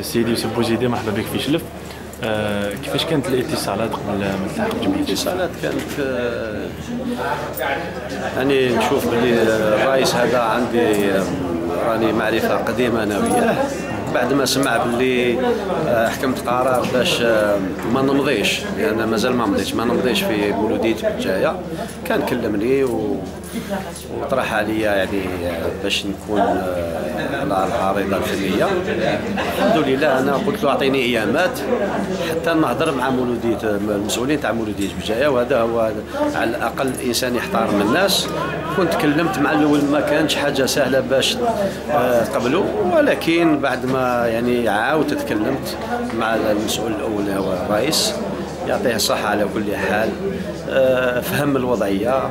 سيدي يوسف بوزيدي مرحبا بك في شلف آه، كيفاش كانت الاتصالات قبل ما تلحق الجمعيه؟ الاتصالات كانت آه، يعني نشوف بلي الرئيس هذا عندي آه، راني معرفة قديمة أنا وياه بعد ما سمع باللي آه، حكمت قرار باش آه، ما نمضيش لأن مازال ما مضيتش. ما نمضيش في مولوديه الجايه كان كلمني و... وطرح عليا يعني آه، باش نكون على العريضه الفنية. الحمد لله أنا قلت له أعطيني إيامات حتى نهضر مع مولوديه المسؤولين تاع مولوديه بجايه وهذا هو على الأقل الانسان يحترم الناس. كنت كلمت مع الأول ما كانش حاجة سهلة باش قبلوا ولكن بعد ما يعني عاودت تكلمت مع المسؤول الأول هو الرئيس يعطيه الصحة على كل حال. آه، فهم الوضعية.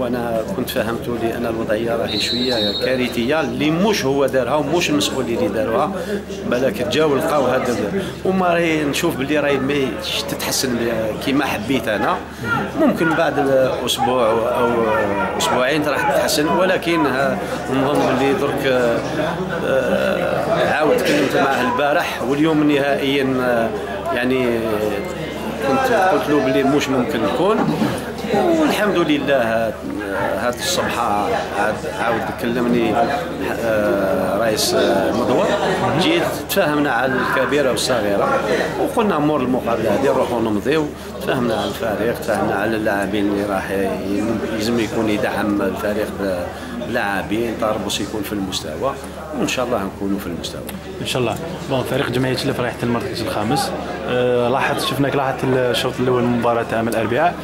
وأنا كنت فهمت لأن الوضعية راهي شوية كارثية. اللي مش هو دارها ومش المسؤولين اللي داروها بالك جاو لقاو هذا وما راهي نشوف باللي راهي ما تتحسن كيما حبيت أنا. ممكن بعد أسبوع أو أسبوعين راح تتحسن ولكن نظن باللي درك آه، عاود تكلمت معه البارح واليوم نهائيا آه، يعني كنت قلت له بلي مش ممكن نكون والحمد لله. هذه الصبحة عاد عاود كلمني آه، رئيس المدور جيت تفاهمنا على الكبيرة والصغيرة وقلنا مور المقابلة هذه نروحوا نمضيو. تفاهمنا على الفريق تفاهمنا على اللاعبين اللي راح يلزم يكون يدعم الفريق بلاعبين تربص يكون في المستوى وإن شاء الله نكونوا في المستوى. إن شاء الله. بون فريق جمعية شلف رايح المركز الخامس. آه، لاحظت شفناك لاحظت الشوط الأول من مباراة عام الأربعاء.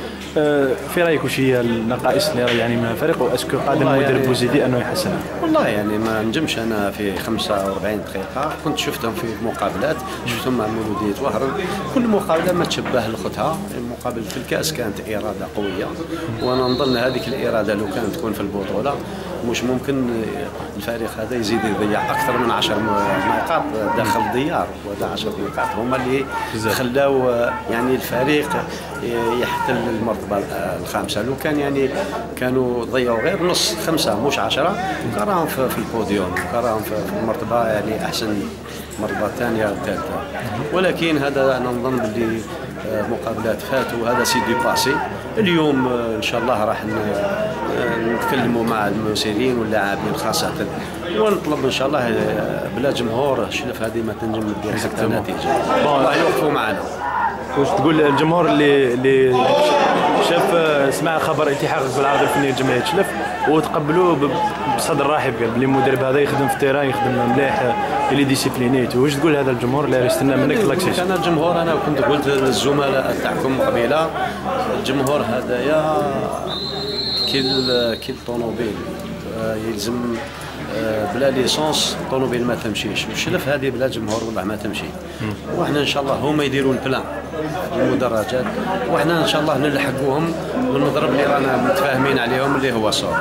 في رأيك وش هي النقائص اللي يعني من الفريق؟ واسكو قادم والله المدرب يعني- بوزيدي أنه يحسنها؟ والله يعني ما نجمش أنا في 45 دقيقة. كنت شفتهم في مقابلات شفتهم مع مولوديه وهران كل مقابلة ما تشبه لاختها مقابله في الكأس كانت إرادة قوية. وأنا نظن هذيك الإرادة لو كانت تكون في البطولة مش ممكن الفريق هذا يزيد يضيع أكثر من 10 نقاط داخل الديار. وهذا 10 نقاط هما اللي خلاو يعني الفريق يحتل المرتبه الخامسة. لو كان يعني كانوا ضيعوا غير نص خمسة مش عشرة كان راهم في في البوديوم كان راهم في في المرتبة يعني أحسن مرتبة ثانية وثالثه ولكن هذا أنا نظن باللي آه، مقابلات فاتوا. هذا c'est du passé. اليوم آه، إن شاء الله راح آه، نتكلموا مع المسيرين واللاعبين خاصة ونطلب إن شاء الله آه، بلا جمهور. شلف هذه ما تنجم ندير حتى نتيجة. والله يوقفوا معنا. واش تقول الجمهور اللي اللي شاف سمع خبر التحاقك بالعارضة الفنية لجمعية شلف وتقبلوه بصدر رحب قال بلي المدرب هذا يخدم في ال terrain يخدم مليح la discipline. واش تقول هذا الجمهور اللي يستنى منك le succès أنا الجمهور أنا كنت قلت للزملاء تاعكم قبيلة. الجمهور هذايا كل كل طوموبيل آه، يلزم آه، بلا l'essence طوموبيل ما تمشيش. وشلف هذه بلا جمهور والله ما تمشي. وحنا إن شاء الله هما يديروا ال plein المدرجات. وحنا إن شاء الله نلحقوهم بالمضرب اللي رانا متفاهمين عليهم اللي هو صور